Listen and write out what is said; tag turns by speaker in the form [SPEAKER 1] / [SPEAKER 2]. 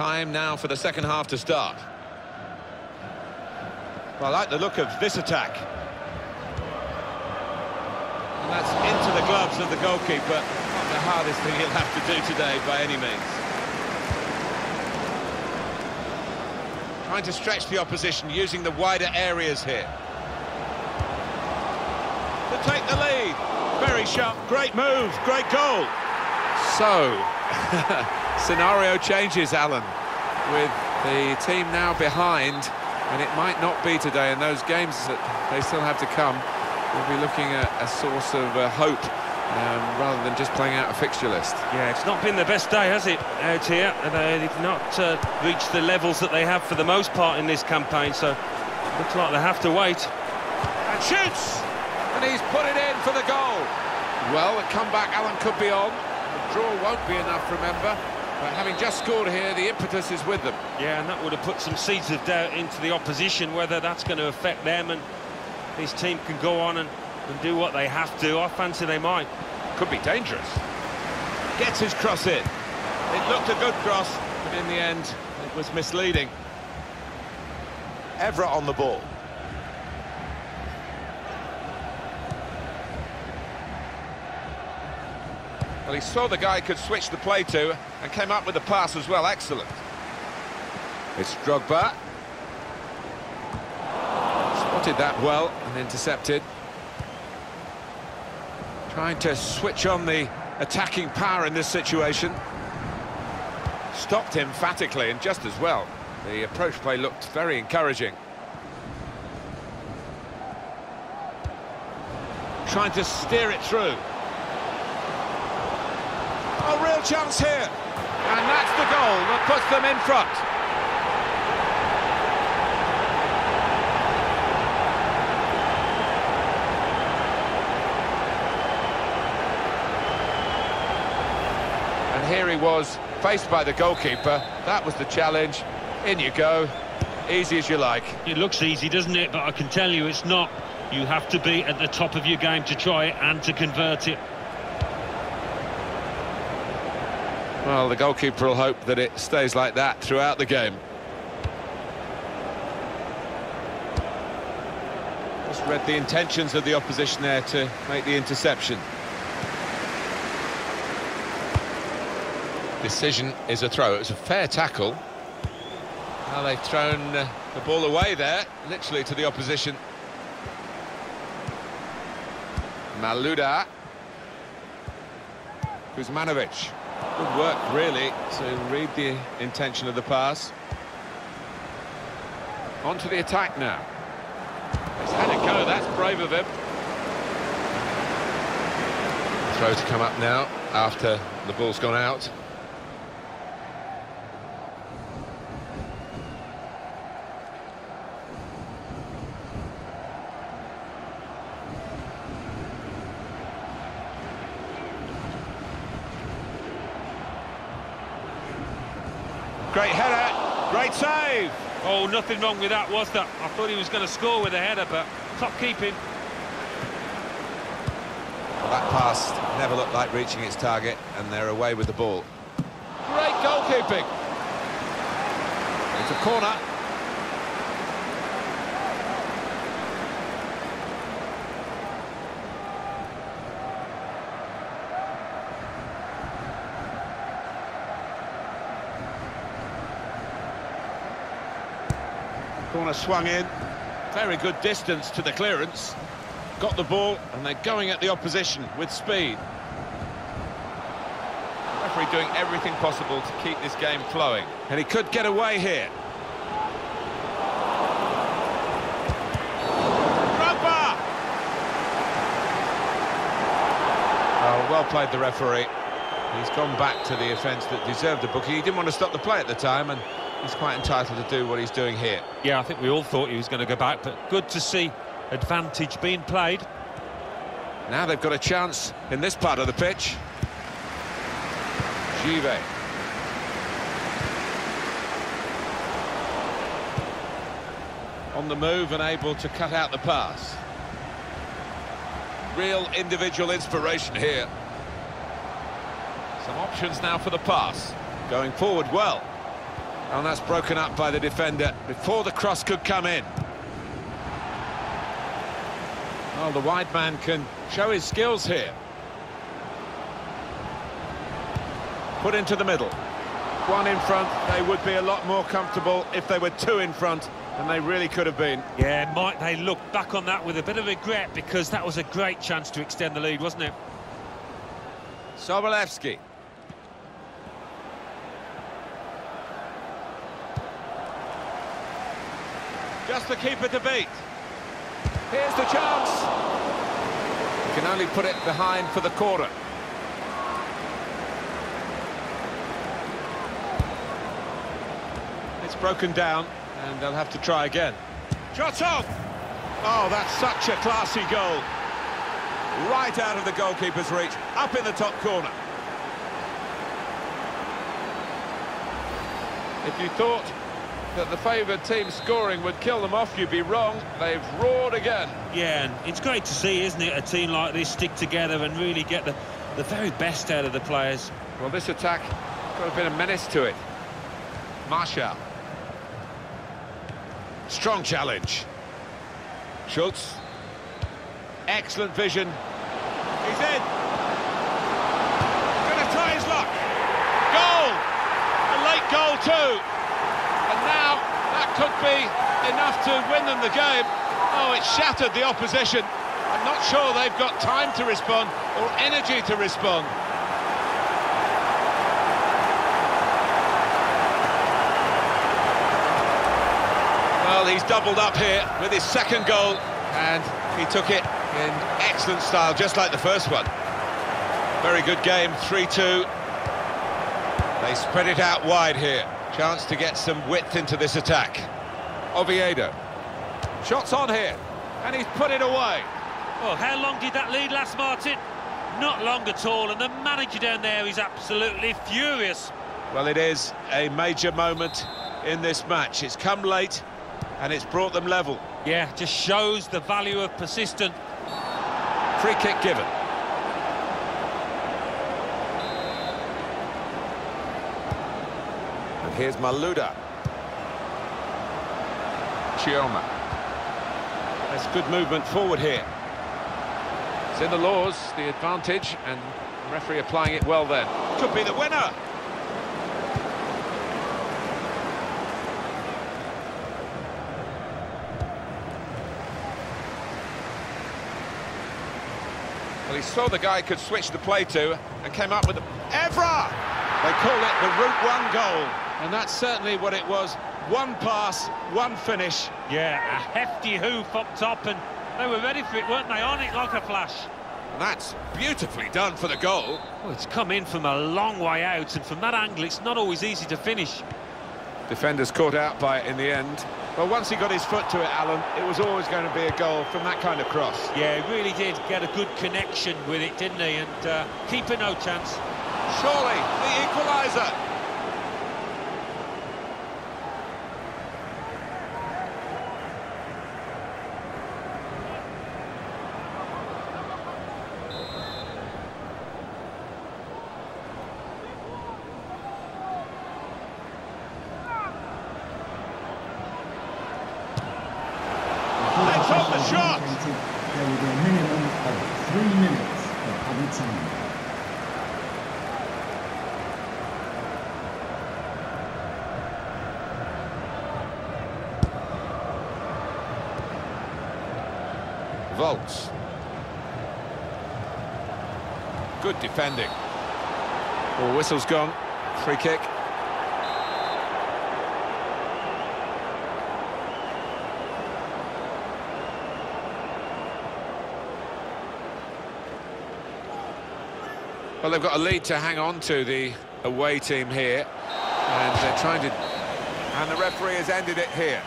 [SPEAKER 1] Time now for the second half to start. Well, I like the look of this attack. And that's into the gloves of the goalkeeper. Not the hardest thing he'll have to do today by any means. Trying to stretch the opposition using the wider areas here. To take the lead. Very sharp, great move, great goal. So, scenario changes, Alan, with the team now behind, and it might not be today, and those games that they still have to come, we'll be looking at a source of uh, hope um, rather than just playing out a fixture list.
[SPEAKER 2] Yeah, it's not been the best day, has it, out here? They've not uh, reached the levels that they have for the most part in this campaign, so looks like they have to wait.
[SPEAKER 1] And shoots! And he's put it in for the goal. Well, the comeback, Alan, could be on. The draw won't be enough, remember. But having just scored here, the impetus is with them.
[SPEAKER 2] Yeah, and that would have put some seeds of doubt into the opposition, whether that's going to affect them and this team can go on and, and do what they have to. I fancy they might.
[SPEAKER 1] Could be dangerous. Gets his cross in. It looked a good cross, but in the end, it was misleading. Evra on the ball. Well, he saw the guy could switch the play to and came up with the pass as well. Excellent. It's Drogba. Spotted that well and intercepted. Trying to switch on the attacking power in this situation. Stopped emphatically and just as well. The approach play looked very encouraging. Trying to steer it through. Real chance here. And that's the goal that puts them in front. And here he was, faced by the goalkeeper. That was the challenge. In you go. Easy as you like.
[SPEAKER 2] It looks easy, doesn't it? But I can tell you it's not. You have to be at the top of your game to try it and to convert it.
[SPEAKER 1] Well, the goalkeeper will hope that it stays like that throughout the game. Just read the intentions of the opposition there to make the interception. Decision is a throw. It was a fair tackle. Now they've thrown uh, the ball away there, literally to the opposition. Malouda. Kuzmanovic. Good work, really, to read the intention of the pass. On to the attack now. He's had it go, that's brave of him. Throw to come up now, after the ball's gone out. Great header, great save.
[SPEAKER 2] Oh, nothing wrong with that, was there? I thought he was going to score with a header, but top keeping.
[SPEAKER 1] Well, that pass never looked like reaching its target, and they're away with the ball. Great goalkeeping. It's a corner. Corner swung in. Very good distance to the clearance. Got the ball, and they're going at the opposition with speed. Referee doing everything possible to keep this game flowing. And he could get away here. Drogba! Oh, well played the referee. He's gone back to the offence that deserved a booking. He didn't want to stop the play at the time, and he's quite entitled to do what he's doing here.
[SPEAKER 2] Yeah, I think we all thought he was going to go back, but good to see advantage being played.
[SPEAKER 1] Now they've got a chance in this part of the pitch. Give. On the move and able to cut out the pass. Real individual inspiration here. Some options now for the pass. Going forward well. And that's broken up by the defender before the cross could come in. Well, the wide man can show his skills here. Put into the middle. One in front, they would be a lot more comfortable if they were two in front than they really could have been.
[SPEAKER 2] Yeah, might they look back on that with a bit of regret because that was a great chance to extend the lead, wasn't it?
[SPEAKER 1] Sobolewski. Just the keeper to beat. Here's the chance. Can only put it behind for the corner. It's broken down, and they'll have to try again. Shot on! Oh, that's such a classy goal. Right out of the goalkeeper's reach, up in the top corner. If you thought that the favoured team scoring would kill them off, you'd be wrong. They've roared again.
[SPEAKER 2] Yeah, and it's great to see, isn't it, a team like this stick together and really get the, the very best out of the players.
[SPEAKER 1] Well, this attack got a bit of menace to it. Martial. Strong challenge. Schultz. Excellent vision. He's in. Gonna try his luck. Goal! A late goal too. Could be enough to win them the game. Oh, it shattered the opposition. I'm not sure they've got time to respond or energy to respond. Well, he's doubled up here with his second goal, and he took it in excellent style, just like the first one. Very good game, 3-2. They spread it out wide here. Chance to get some width into this attack. Oviedo. Shots on here, and he's put it away.
[SPEAKER 2] Well, how long did that lead last, Martin? Not long at all, and the manager down there is absolutely furious.
[SPEAKER 1] Well, it is a major moment in this match. It's come late, and it's brought them level.
[SPEAKER 2] Yeah, just shows the value of persistent.
[SPEAKER 1] Free kick given. Here's Malouda. Chioma. That's good movement forward here. It's in the laws, the advantage, and the referee applying it well there. Could be the winner. Well, he saw the guy could switch the play to and came up with the... Evra! They call it the Route 1 goal, and that's certainly what it was. One pass, one finish.
[SPEAKER 2] Yeah, a hefty hoof up top, and they were ready for it, weren't they? On it like a flash.
[SPEAKER 1] And that's beautifully done for the goal.
[SPEAKER 2] Well, it's come in from a long way out, and from that angle, it's not always easy to finish.
[SPEAKER 1] Defenders caught out by it in the end. Well, once he got his foot to it, Alan, it was always going to be a goal from that kind of cross.
[SPEAKER 2] Yeah, he really did get a good connection with it, didn't he? And uh, keeper no chance.
[SPEAKER 1] Surely, the equaliser. Let's hope the shot.
[SPEAKER 3] There will be a minimum of three minutes of added time.
[SPEAKER 1] Volts. Good defending. Oh, whistle's gone. Free kick. Well, they've got a lead to hang on to, the away team here. And they're trying to... And the referee has ended it here.